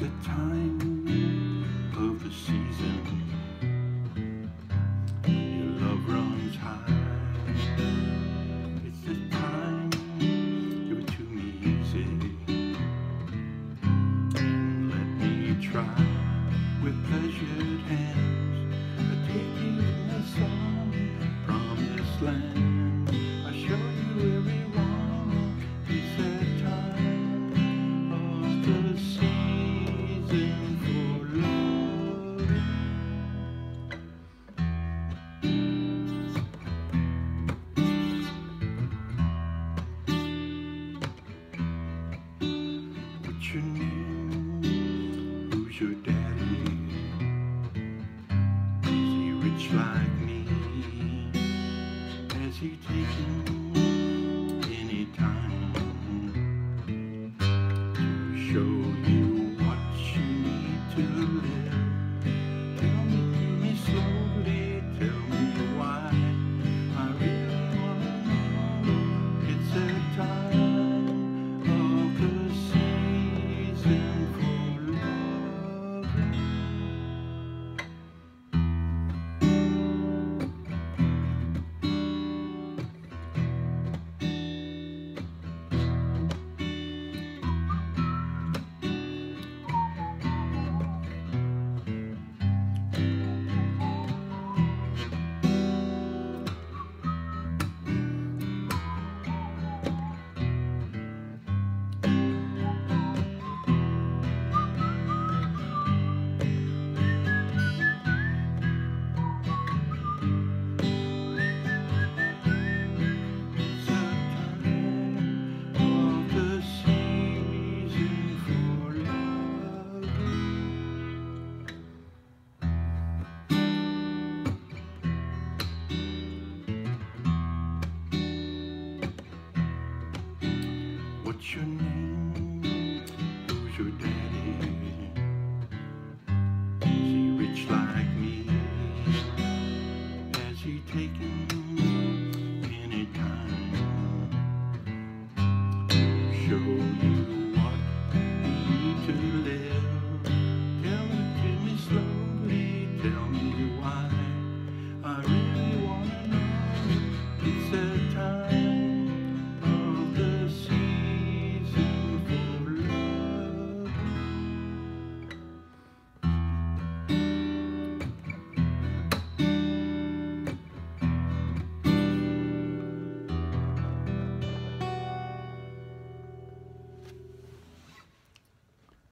the time of the season your love runs high. It's the time, give it to me easy. Let me try with pleasured hands take you in the sun, promised land. your daddy? Is he rich like me? Has he taken any time to show you? today.